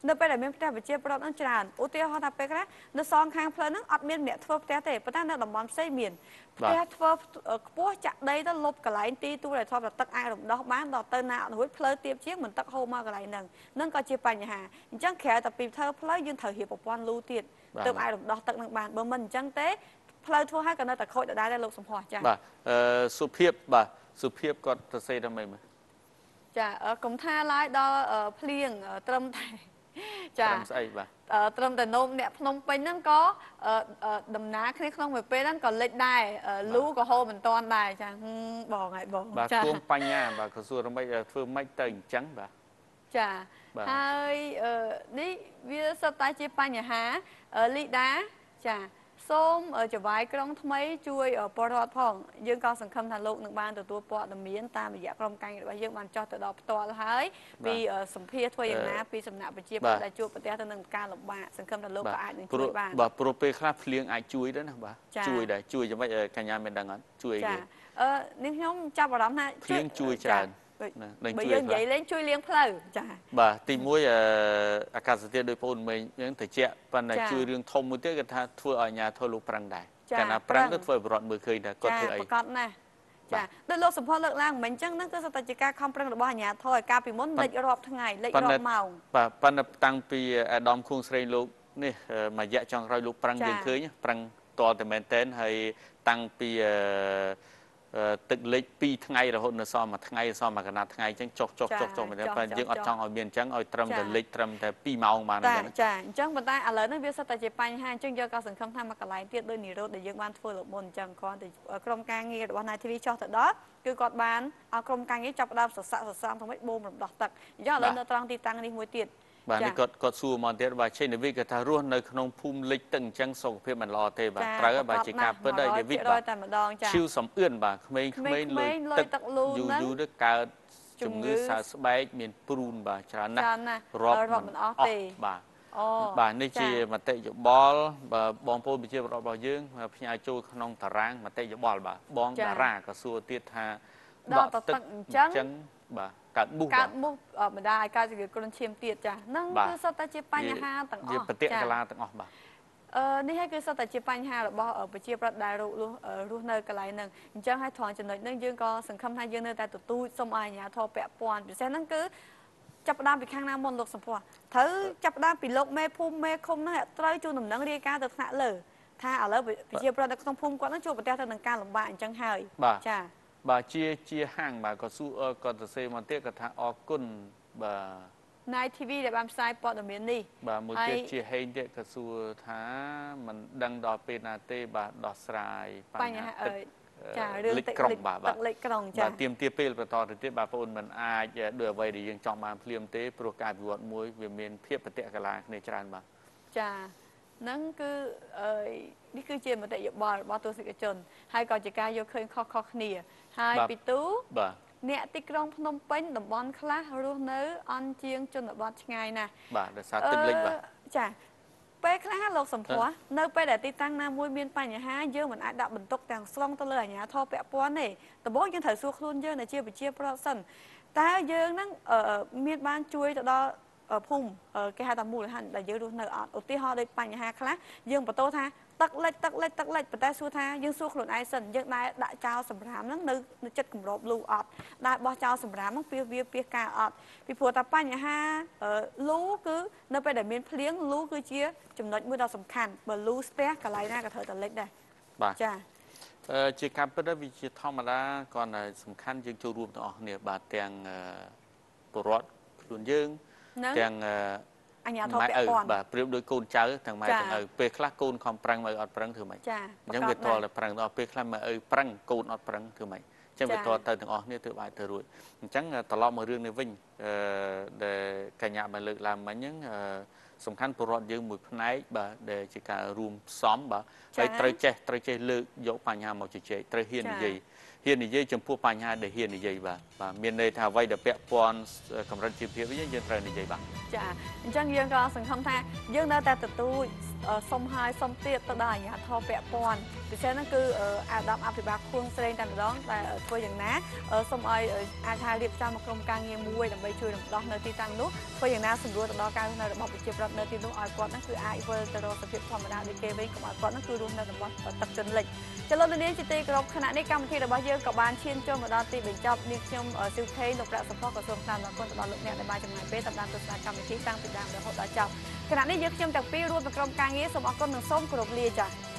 នៅពេលដែលមានផ្ទះប្រជាប្រដ្ឋហ្នឹងច្រើនឧទាហរណ៍ថាពេលខ្លះនៅសងខាងផ្លូវហ្នឹងអត់មានអ្នកធ្វើផ្ទះទេប៉ុន្តែនៅតំបន់ផ្សេងមានផ្ទះធ្វើខ្ពស់ចាក់ដីទៅលុបកន្លែងទីទួលដែលធ្លាប់តែទឹកអាចរំដោះបានដល់ទៅណាអត់រួចផ្លូវទៀបជាងមិនទឹកហូរមកកន្លែងហ្នឹងហ្នឹងក៏ជាបញ្ហាអញ្ចឹងក្រៅតែពីធ្វើផ្លូវយើងត្រូវរៀបប្រព័ន្ធលូទៀតបាទទើបអាចរំដោះទឹកហ្នឹងបានបើមិនអញ្ចឹងទេផ្លូវធ្វើឲ្យក៏នៅតែខូចដដែលដែរលោកសំភ័សចា៎បាទអឺសុភាពបាទសុភាពគាត់ទៅសេទៅមិនមើលចាអឺកុំថាឡើយដល់អឺភ្លៀងអឺត្រឹមតែ ចាត្រឹមស្អីបាទអឺត្រឹមតែនោមអ្នកភ្នំពេញហ្នឹងក៏អឺអឺដំណើរគ្នាក្នុងមួយពេលហ្នឹងក៏លិចដែរអឺលូក៏ហូរមិនតាន់ដែរចាហឹមបងហើយបងបាទចាគួងបញ្ញាបាទក៏សួររំបីឲ្យធ្វើម៉េចទៅអញ្ចឹងបាទចាបាទហើយអឺនេះវាសុទ្ធតែជាបញ្ហាអឺលីដាចា សូមអឺចវាយក្រុងថ្មីជួយអឺពលរដ្ឋផងយើងក៏សង្ឃឹមថាលោកនឹងបានទទួលព័ត៌មានតាមរយៈក្រុមការងាររបស់យើងបានចោះទៅដល់ផ្ទាល់ហើយពីអឺសម្ភារធ្វើយ៉ាងណាពីសំណាក់ប្រជាពលរដ្ឋដែលជួបប្រទះទៅនឹងការលំបាកសង្ឃឹមថាលោកក៏អាចនឹងព្រោះជួយបានបាទព្រោះពេលខ្លះភ្លៀងអាចជួយដែរណាបាទចា៎ជួយដែរជួយយ៉ាងម៉េចឲ្យកញ្ញាមានដឹងអត់ជួយអីចាគេអឺនេះខ្ញុំចាប់អារម្មណ៍ថាភ្លៀងជួយច្រើនចាណានឹង បើជួយយើងខ្លះនិយាយលេងជួយលាងផ្លូវចាបាទទីមួយអឺអាកាសធាតុដោយបងមេងយើងត្រជាក់ប៉ុន្តែចា៎ជួយរឿងធំមួយទៀតគឺថាធ្វើឲ្យអាជ្ញាធរលោកប្រឹងដែរចា៎កាលណាប្រឹងប្រឹទៅងធ្វើឲ្យបរដ្ឋមើលឃើញថាគាត់ធ្វើអីប្រកបណាស់បាចាទដូចលោកសំផស្សលើកឡើងមិនអញ្ចឹងហ្នឹងគឺសុទ្ធតែជាការខំប្រឹងរបស់អាជ្ញាធរឲ្យការពីមុនលិចរាប់ថ្ងៃលិចប៉ុន្តែរាប់ម៉ោងបាទប៉ុន្តែតាំងពីអាដាមខួងស្រេងលោកនេះអឺមួយរយៈចុងក្រោយលោកប្រឹងចា៎យើងឃើញប្រឹងតតែមែនតែនហើយតាំងពីអឺអឺ ទឹកលិច2ថ្ងៃរហូតដល់សល់មួយថ្ងៃសល់មួយកណាត់ថ្ងៃអញ្ចឹងចុះចុះចុះចុះមែនទេប៉ុន្តែយើងអត់ចង់ឲ្យមានអញ្ចឹងឲ្យត្រឹមតែលិចត្រឹមតែ2ម៉ោងបានចាទេណាចាអញ្ចឹងប៉ុន្តែឥឡូវនេះវាសិតតែជាបញ្ហាអញ្ចឹងយកក៏សង្ឃឹមថាមកកន្លែងទៀតដោយនិរោធដែលយើងបានធ្វើលោកមុនអញ្ចឹងគ្រាន់តែក្រុមការងាររបស់ Night TV ចុះទៅដល់គឺគាត់បានឲ្យក្រុមការងារចាប់ផ្ដើមសស័កសសំទៅវិញបូមរំដោះទឹកអញ្ចឹងឥឡូវនៅត្រង់ទីតាំងនេះមួយទៀត បាទចានេះគាត់គាត់សួរមកទៀតបាទចេញនាវីគាត់ថារស់នៅក្នុងភូមិលិចទឹកអញ្ចឹងសុខភាពមិនល្អទេបាទចាត្រូវហើយបាទជាការពិតហើយនាវី100%បាទតែម្ដងចាឈីវសំអឿនបាទក្មេងៗក្មេងៗលុយលុយទឹកទឹកលូយូរហ្នឹងយូរទៅកើតជំជំងឺងឺសើស្បែកមានព្រូនបាទច្រើនណាស់ច្រើនណាស់រាប់រាប់មិនអស់ទេបាទអូបាទនេះចាជាមតិយោបល់បាទបងប្អូនប្រជាពលរដ្ឋរបស់យើងផ្ញើចូលក្នុងតារាងមតិយោបល់បាទបងចាតារាក៏សួរទៀតថាដល់ទៅទឹកអញ្ចឹង បាទកើតមូសកើបាតទមុខអឺម្ដាយកើតជំងឺគ្រុនឈាមទៀតចាហ្នឹងបាទគឺសុទ្ធតែជាបញ្ហាទាំងអជាស់បតិចាកលាទាំងអស់បាទអឺនេះហើយគឺសុទ្ធតែជាបញ្ហារបស់អឺប្រជាប្រដ្ឋដែលរស់រស់អឺរស់នៅកន្លែងហ្នឹងអញ្ចឹងហើយត្រង់ចំណុចហ្នឹងយើងក៏សង្ឃឹមថាយើងនៅតែទទូចសូមឲ្យអាជ្ញាធរពាក់ព័ន្ធពិសេសហ្នឹងគឺចាប់ផ្ដើមពីខាងណាមុនលោកសម្ពោះត្រូវចាប់ផ្ដើមពីលោកមេភូមិមេឃុំហ្នឹងឲ្យត្រូវជួនដំណឹងរាយការណ៍ទៅថ្នាក់លើថាឥឡូវប្រជាប្រដ្ឋនៅក្នុងភូមិគាត់ហ្នឹងជួបប្រទះទៅនឹងការលំបាកអញ្ចឹងហើយបាទចា បាទជាជាហាងបាទក៏សួរអឺក៏ទៅសេមកទៀតក៏ថាអរគុណបាទ Night TV ដែលបានផ្សាយព័ត៌មាននេះបាទមួយហើយទៀតជាហេងទៀតក៏សួរថាមិនដឹងដល់ពេលណាទេបាទដោះស្រាយបញ្ហាអឺទឹកចារឿងលិចទឹកក្រុងលិចបាទទឹកលិចក្រុងចាបាទទៀមទាពេលបន្តទៅទៀតបាទបងប្អូនមិនអាចដូចអ្វីដែលយើងចង់បានភ្លាមទេព្រោះការវិវត្តមួយវាមានភាពបតិកលាគ្នាច្រើនបាទចាហ្នឹងគឺអឺនេះគឺជាមតិយោបល់របស់ទស្សនិកជនហើយក៏ជាការយកឃើញខុសៗគ្នា ហើយបាទពីទូបាទអ្នកទីក្រុងភ្នំពេញតំបន់ខ្លះរស់នៅអន់ជាងជនបទឆ្ងាយណាស់បាទដោយសារទឹកលិចបាទអឺចាពេលខ្លះលោកសំភ័សនៅពេលដែលទីតាំងណាមួយមានបញ្ហាយើងមិនអាចដាក់បន្ទុកទាំងស្រុងទៅលើអាជ្ញាធរពាក់ព័ន្ធទេដំបូងយើងត្រូវសួរខ្លួនយើងដែលជាប្រជាប្រដ្ឋសិនតើយើងហ្នឹងអឺមានបានជួយទៅដល់អឺ ភូមិអឺគេហៅថាមូលដ្ឋានដែលយើងរស់នៅអត់ឧទាហរណ៍ដូចបញ្ហាខ្លះយើងបន្តថាទឹកលិចទឹកលិចទឹកលិចប៉ុន្តែសួរថាយើងសួរខ្លួនឯងសិនយើងដែរដាក់ចោលសម្រាមហ្នឹងនៅនៅចិត្តគម្របលូអត់ដែរបោះចោលសម្រាមហ្នឹងពីវាពីការអត់ពីព្រោះតែបញ្ហាអឺលូគឺនៅពេលដែលមានភ្លៀងលូគឺជាចំណុចមួយដ៏សំខាន់បើលូស្ទះកន្លែងណាក៏ត្រូវតែលិចដែរបាទចាអឺជាការពិតទៅវាជាធម្មតាគ្រាន់តែសំខាន់យើងចូលរួមទាំងអស់គ្នាបាទទាំងអឺពលរដ្ឋខ្លួនយើងហ្នឹង ទាំងអឺអញ្ញាធិបម៉ែពាក់ឪព័ន្ធបាទប្រៀបដូចកូនចៅទាំងម៉ែចាទាំងឪពេលខ្លះកូនខំប្រឹងមកឪអត់ប្រឹងធ្វើម៉េចចាអញ្ចឹងវាតលតែប្រឹងដល់ពេលខ្លះមកឪប្រឹងកូនអត់ប្រឹងធ្វើម៉េចអញ្ចឹងចាវាតលទៅទាំងអស់គ្នាទើបអាចទៅរួចអញ្ចឹងត្រឡប់មករឿងនេះវិញអឺដែលកញ្ញាបានលើកឡើងមិញហ្នឹងអឺសំខាន់ពលរដ្ឋយើងមួយផ្នែកបាទដែលជាការរួមផ្សំបាទចាហើយត្រូវចេះត្រូវចេះលើកយកបញ្ហាមកជជែកត្រូវហ៊ានចានិយាយ ហ៊ាននិយាយចំពោះបញ្ហាដែលហ៊ាននិយាយបាទបាទមានន័យថាអ្វីដែលពាក់ព័ន្ធកម្រិតជីវភាពវិញយើងត្រូវនិយាយបាទចាអញ្ចឹងយើងក៏សង្ឃឹមថាយើងនៅតែទទូចអឺសុំហើយសុំទៀតទៅដល់អាជ្ញាធរពាក់ព័ន្ធពិសេសហ្នឹងគឺអឺអាដាមអភិបាលខួងស្រេងតែម្ដងតែអឺធ្វើយ៉ាងណាអឺសុំឲ្យអឺអាចថារៀបចំមកក្រុមការងារមួយដើម្បីជួយរំដោះនៅទីតាំងនោះធ្វើយ៉ាងណាសម្រួលទៅដល់ការរស់នៅរបស់ប្រជាប្រដ្ឋនៅទីនោះឲ្យគាត់ហ្នឹងគឺអាចវិលទៅរកសភាពធម្មតាដូចគេវិញកុំឲ្យគាត់ហ្នឹងគឺរស់នៅតំបន់ទឹកជន់លិចចលនានាងជាទីគោរពខណៈនេះកម្មវិធីរបស់យើងក៏បានឈានចូលមកដល់ទីបញ្ចប់នាងខ្ញុំអឺស៊ីវខេលោកប្រាក់សុផុសក៏សូមតាមអរគុណទៅដល់លោកអ្នកដែលបានចំណាយពេលតាមដានទស្សនាកម្មវិធីតាំងពីដើមរហូតដល់ចប់ខណៈនេះយើងខ្ញុំទាំងពីររួមទាំងក្រុមការងារសូមអរគុណនិងសូមគោរពលាចា៎